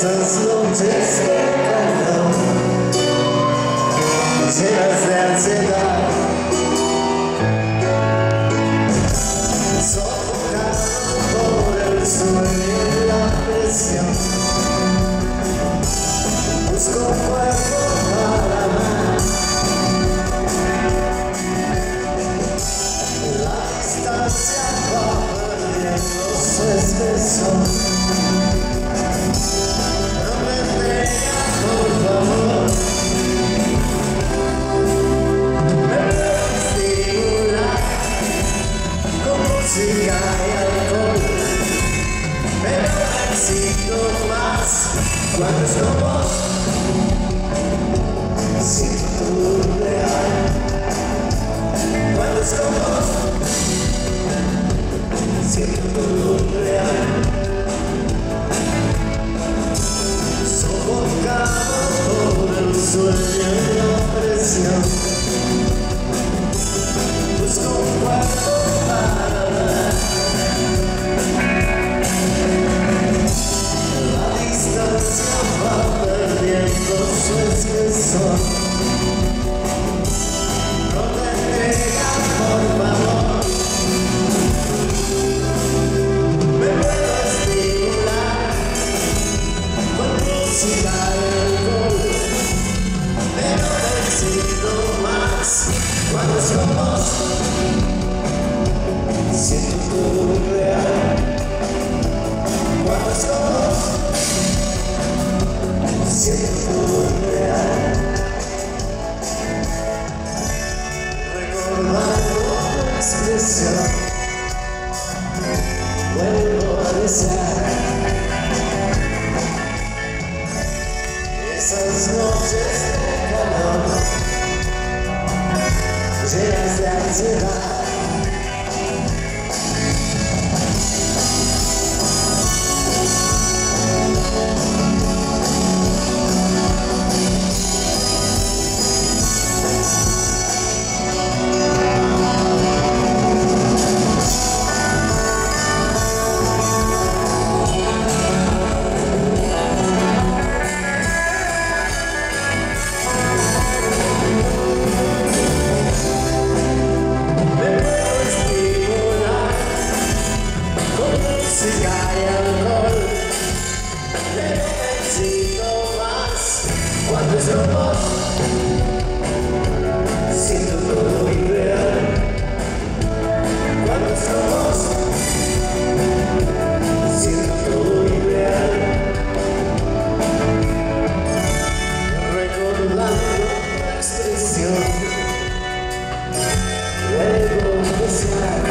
Jesus will just get alone. Sinners that sit siglos más cuando es con siento tu real cuando es con siento tu real sofocados por el sol sun Esas noches de calor llegas de ansiedad Siento todo mi bebé, cuando estamos vos, siento todo mi bebé, reconozco la extensión, el de ciudad.